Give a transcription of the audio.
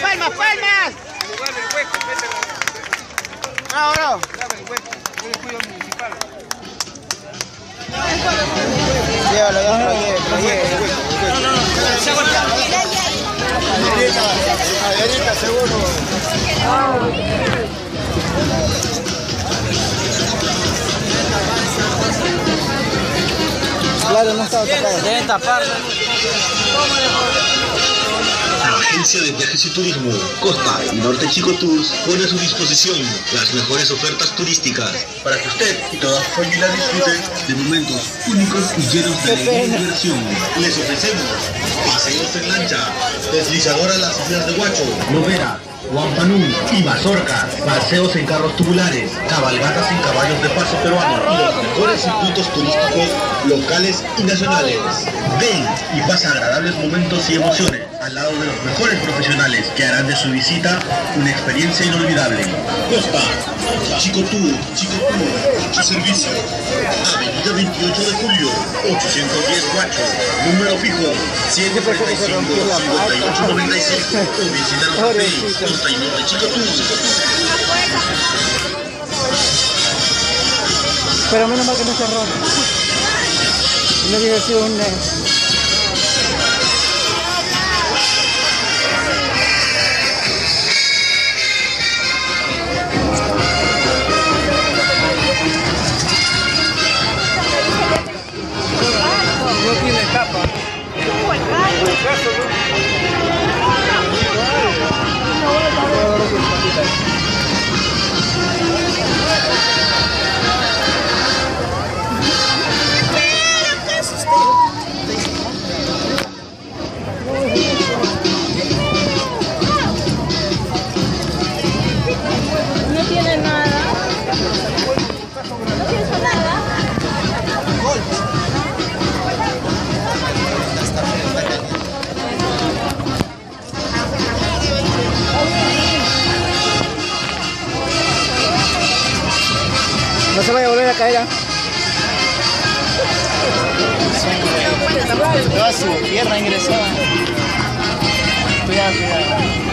palmas, palmas, palmas. Bravo, bravo. Llévalo, llévalo, llévalo. seguro. Claro, no estaba tapado. Agencia de Viajes y Turismo Costa y Norte Chico Tours pone a su disposición las mejores ofertas turísticas para que usted y toda su familia disfruten de momentos únicos y llenos de alegría diversión. Les ofrecemos paseos en lancha, deslizador a las islas de Huacho, Lovera, Huampanú y Mazorca, paseos en carros tubulares, cabalgatas en caballos de paso peruano y los mejores circuitos turísticos locales y nacionales. Ven y pasa agradables momentos y emociones al lado de los mejores profesionales que harán de su visita una experiencia inolvidable. Costa, Chico Tour, Chico Tour, su servicio. Avenida 28 de Julio, 810 Huacho, número fijo, 735 5895 o visítanos en Facebook, Costa y Norte Chico Tour. Pero menos mal que no cerró. No hubiera sido un... se vaya a volver a caer. Toda su pierna ingresada. Cuidado, cuidado.